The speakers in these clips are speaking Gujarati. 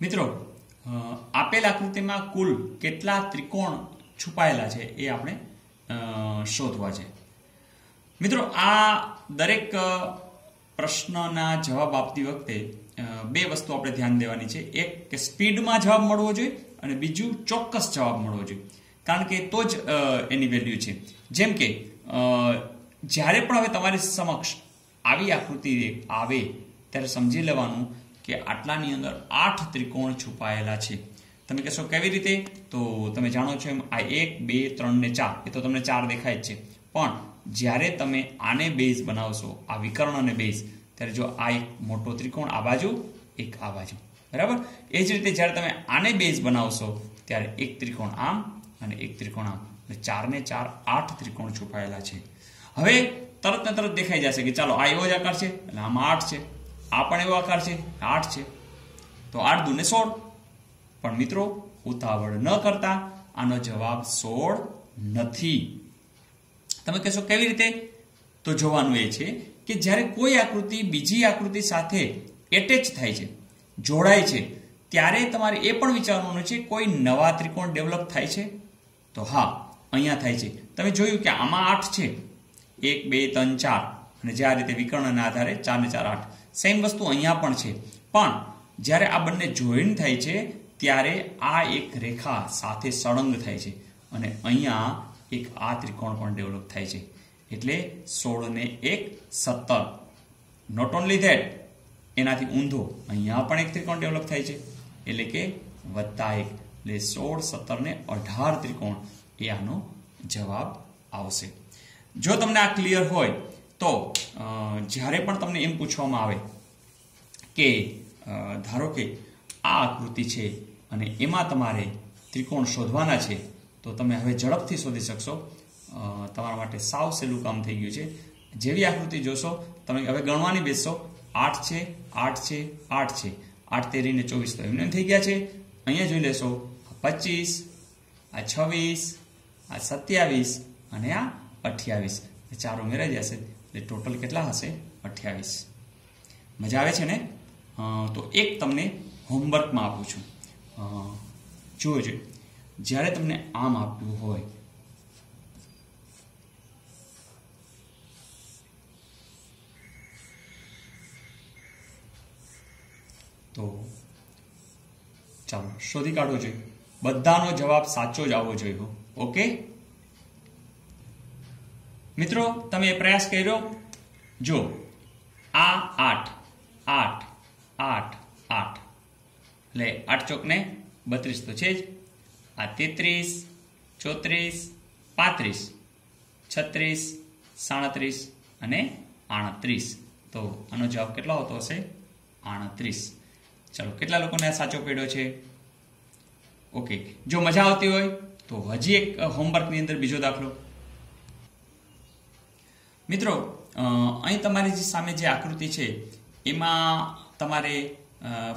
મિત્રો આપેલ આકૃતિમાં કુલ કેટલા ત્રિકોણ છુપાયેલા છે એ આપણે શોધવા છે. મિત્રો, આ દરેક પ્રશ્નના જવાબ આપતી વખતે બે વસ્તુ આપણે ધ્યાન દેવાની છે. એક, કે સ્પીડમાં જવાબ મળવો જોઈએ અને બીજું, ચોક્કસ જવાબ મળવો જોઈએ. કારણ કે તો જ એની વેલ્યુ છે. જેમ કે જ્યારે પણ હવે તમારી સમક્ષ આવી આકૃતિ આવે, ત્યારે સમજી લેવાનું કે આટલાની અંદર આઠ ત્રિકોણ છુપાયેલા છે. તમે કહેશો, કેવી રીતે? તો તમે જાણો છો એમ, આ એક, બે, ત્રણ ને ચાર. એ તો તમને ચાર દેખાય જ છે. પણ જ્યારે તમે આને બેઝ બનાવશો, આ વિકર્ણ અને બેઝ ત્યારે જો આ એક મોટો ત્રિકોણ, આ બાજુ, એક આ બાજુ. બરાબર? એ જ રીતે જ્યારે તમે આને બેઝ બનાવશો, ત્યારે એક ત્રિકોણ આમ અને એક ત્રિકોણ આમ. એટલે ચાર ને ચાર, આઠ ત્રિકોણ છુપાયેલા છે. હવે તરત ને તરત દેખાઈ જશે કે ચાલો આ એવો જ આકાર છે, એટલે આમાં આઠ છે. આ પણ એવો આકાર છે? આઠ છે. તો આઠ દુને સોળ. પણ મિત્રો, ઉતાવળ ન કરતા આનો જવાબ સોળ નથી. તમે કહેશો, કેવી રીતે? તો જોવાનું એ છે કે જ્યારે કોઈ આકૃતિ બીજી આકૃતિ સાથે એટેચ થાય છે, જોડાય છે, ત્યારે તમારે એ પણ વિચારવાનું છે, કોઈ નવા ત્રિકોણ ડેવલપ થાય છે? તો હા, અહીંયા થાય છે. તમે જોયું કે આમાં આઠ છે. એક, બે, ત્રણ, ચાર. અને જે આ રીતે વિકર્ણના આધારે ચાર ને ચાર, આઠ. સેમ વસ્તુ અહીંયા પણ છે. પણ જ્યારે આ બંને જોઈન થાય છે, ત્યારે આ એક રેખા સાથે સળંગ થાય છે અને અહીંયા એક આ ત્રિકોણ પણ ડેવલપ થાય છે. એટલે સોળ ને એક સત્તર. નોટ ઓનલી ધેટ એનાથી ઊંધો અહીંયા પણ એક ત્રિકોણ ડેવલપ થાય છે. એટલે કે વત્તા એક. એટલે સોળ, સત્તર ને અઢાર ત્રિકોણ એ આનો જવાબ આવશે. જો તમને આ ક્લિયર હોય તો જ્યારે પણ તમને એમ પૂછવામાં આવે કે ધારો કે આ આકૃતિ છે અને એમાં તમારે ત્રિકોણ શોધવાના છે, તો તમે હવે ઝડપથી શોધી શકશો. તમારા માટે સાવ સહેલું કામ થઈ ગયું છે. જેવી આકૃતિ જોશો, તમે હવે ગણવાની બેસશો. આઠ છે આઠ છે આઠ છે. આઠ તેરીને ચોવીસ તો એમને થઈ ગયા છે. અહીંયા જોઈ લેશો પચીસ, આ છવ્વીસ, આ સત્યાવીસ અને આ અઠ્યાવીસ. ચારો ઉમેરાઈ જશે. એટલે ટોટલ કેટલા હશે? અઠ્યાવીસ. મજા આવે છે ને? તો એક તમને હોમવર્કમાં આપું છું. જોજો જ્યારે તમને આમ આપ્યું હોય, તો ચાલો, શોધી કાઢવો જોઈએ બધાનો જવાબ સાચો જ આવવો જોઈએ ઓકે? મિત્રો, તમે પ્રયાસ કર્યો? જો. આ આઠ. આઠ. આઠ. આઠ. એટલે આઠ ચોકને બત્રીસ તો છે જ. આ તેત્રીસ, ચોત્રીસ, પાંત્રીસ. છત્રીસ, સાડત્રીસ અને આણત્રીસ તો આનો જવાબ કેટલો આવતો હશે? આણત્રીસ ચલો, કેટલા લોકોને આ સાચો પડ્યો છે? ઓકે. જો મજા આવતી હોય, તો હજી એક હોમવર્કની અંદર બીજો દાખલો. મિત્રો અહીં તમારી જે સામે જે આકૃતિ છે, એમાં તમારે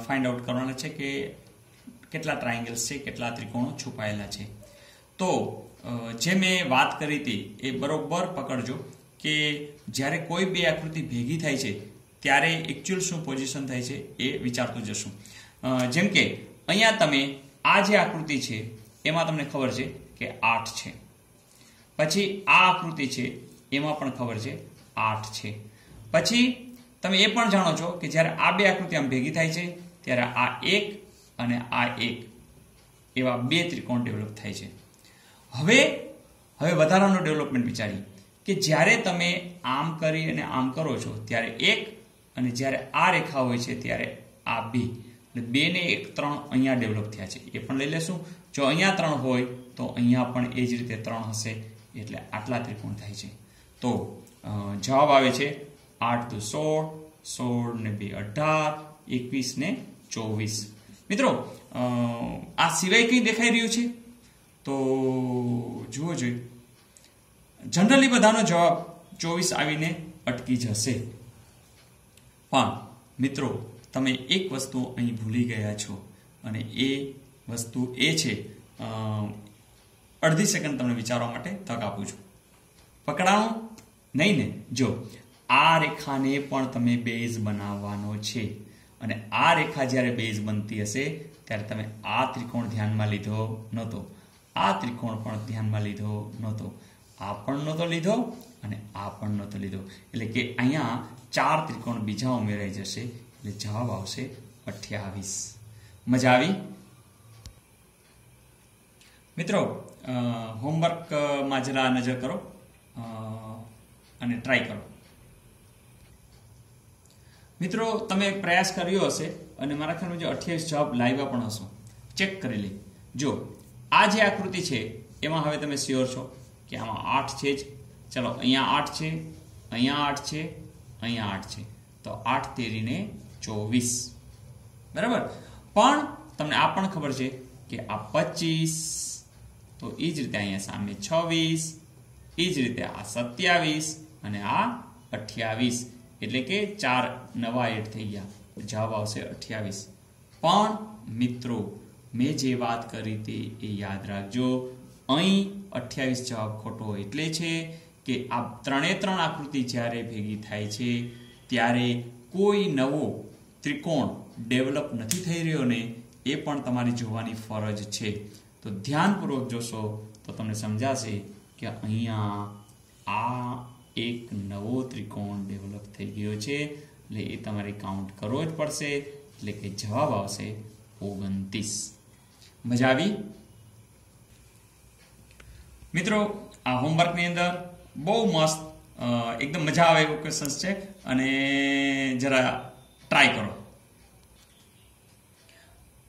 ફાઇન્ડ આઉટ કરવાના છે કે કેટલા ટ્રાયંગલ્સ છે, કેટલા ત્રિકોણો છુપાયેલા છે. તો જે મેં વાત કરી હતી, એ બરોબર પકડજો કે જ્યારે કોઈ બે આકૃતિ ભેગી થાય છે, ત્યારે એકચ્યુઅલ શું પોઝિશન થાય છે, એ વિચારતું જશું. જેમ કે, અહીંયા તમે આ જે આકૃતિ છે, એમાં તમને ખબર છે કે આઠ છે. પછી આ આકૃતિ છે એમાં પણ ખબર છે, આઠ છે. પછી તમે એ પણ જાણો છો કે જ્યારે આ બે આકૃતિ આમ ભેગી થાય છે, ત્યારે આ એક અને આ એક એવા બે ત્રિકોણ ડેવલપ થાય છે. હવે હવે વધારાનું ડેવલપમેન્ટ વિચારી કે જ્યારે તમે આમ કરી અને આમ કરો છો, ત્યારે એક અને જ્યારે આ રેખા હોય છે, ત્યારે આ બે. એટલે બે ને એક, ત્રણ અહીંયા ડેવલપ થયા છે. એ પણ લઈ લેશું. જો અહીંયા ત્રણ હોય, તો અહીંયા પણ એ જ રીતે ત્રણ હશે. એટલે આટલા ત્રિકોણ થાય છે. તો જવાબ આવે છે આઠ તો સોળ સોળ ને બે અઢાર, એકવીસ ને ચોવીસ. મિત્રો આ સિવાય કંઈ દેખાઈ રહ્યું છે? તો, જુઓ જોઈએ. જનરલી બધાનો જવાબ ચોવીસ આવીને અટકી જશે. પણ, મિત્રો, તમે એક વસ્તુ અહીં ભૂલી ગયા છો અને એ વસ્તુ એ છે અડધી સેકન્ડ તમને વિચારવા માટે તક આપું છું. પકડાણું નહીં ને? જો, આ રેખાને પણ તમે બેઝ બનાવવાનો છે. અને આ રેખા જ્યારે બેઝ બનતી હશે, ત્યારે તમે આ ત્રિકોણ ધ્યાનમાં લીધો નહોતો. આ ત્રિકોણ પણ ધ્યાનમાં લીધો નહોતો. આ પણ નહોતો લીધો અને આ પણ નહોતો લીધો. એટલે કે અહીંયા ચાર ત્રિકોણ બીજા ઉમેરાઈ જશે, એટલે જવાબ આવશે અઠ્યાવીસ. મજા આવી? મિત્રો હોમવર્કમાં જરા નજર કરો. અને ટ્રાય કરો. મિત્રો, તમે પ્રયાસ કર્યો હશે અને મારા ખ્યાલમાં જે અઠ્યાવીસ જવાબ લાવ્યા પણ હશો. ચેક કરી લે. જો, આ જે આકૃતિ છે, એમાં હવે તમે શ્યોર છો કે આમાં આઠ છે જ. ચલો, અહીંયા આઠ છે, અહીંયા આઠ છે, અહીંયા આઠ છે. તો આઠ તેરીને ચોવીસ. બરાબર? પણ તમને આ પણ ખબર છે કે આ પચીસ. તો એ જ રીતે અહીંયા સામે છવ્વીસ. એ જ રીતે આ સત્યાવીસ અને આ અઠ્યાવીસ. એટલે કે ચાર નવા એડ થઈ ગયા. જવાબ આવશે અઠ્યાવીસ. પણ મિત્રો, મેં જે વાત કરી તે એ યાદ રાખજો. અહીં અઠ્યાવીસ જવાબ ખોટો એટલે છે કે આ ત્રણે ત્રણ આકૃતિ જ્યારે ભેગી થાય છે, ત્યારે કોઈ નવો ત્રિકોણ ડેવલપ નથી થઈ રહ્યો ને એ પણ તમારી જોવાની ફરજ છે. તો ધ્યાનપૂર્વક જોશો તો તમને સમજાશે કે અહીંયા આ એક નવો ત્રિકોણ ડેવલપ થઈ ગયો છે. એટલે એ તમારે કાઉન્ટ કરવો જ પડશે. એટલે કે જવાબ આવશે ઓગણત્રીસ. મજા આવી? મિત્રો, આ હોમવર્કની અંદર બહુ મસ્ત એકદમ મજા આવે એવું ક્વેશ્ચન્સ છે. અને જરા ટ્રાય કરો.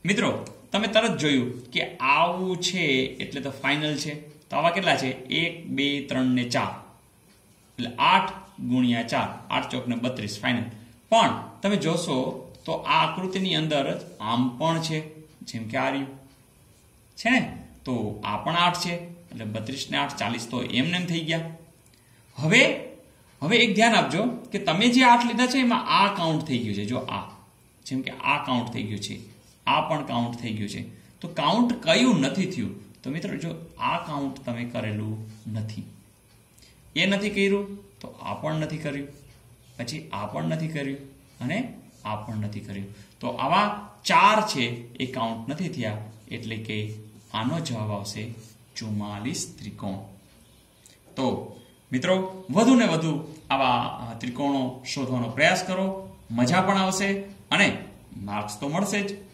મિત્રો, તમે તરત જોયું કે આવું છે એટલે તો ફાઇનલ છે. તો આવા કેટલા છે? એક, બે, ત્રણ ને ચાર. એટલે આઠ ગુણ્યા ચાર. આઠ ચોક ને બત્રીસ. ફાઇનલ પણ તમે જોશો તો આ આકૃતિની અંદર આમ પણ છે. જેમ કે આ રહ્યું. છે ને? તો આ પણ આઠ છે. એટલે બત્રીસ ને આઠ, ચાલીસ તો એમને થઈ ગયા. હવે હવે એક ધ્યાન આપજો કે તમે જે આઠ લીધા છે એમાં આ કાઉન્ટ થઈ ગયું છે. જો આ, જેમ કે આ કાઉન્ટ થઈ ગયું છે. આ પણ કાઉન્ટ થઈ ગયું છે. તો કાઉન્ટ કયું નથી થયું? તો મિત્રો, જો આ કાઉન્ટ તમે કરેલું નથી, એ નથી કર્યું, તો આ પણ નથી કર્યું, પછી આ પણ નથી કર્યું અને આ પણ નથી કર્યું. તો આવા ચાર છે, એ કાઉન્ટ નથી થયા, એટલે કે આનો જવાબ આવશે ચુમ્માલીસ ત્રિકોણ. તો મિત્રો, વધુ ને વધુ આવા ત્રિકોણો શોધવાનો પ્રયાસ કરો, મજા પણ આવશે અને માર્ક્સ તો મળશે જ.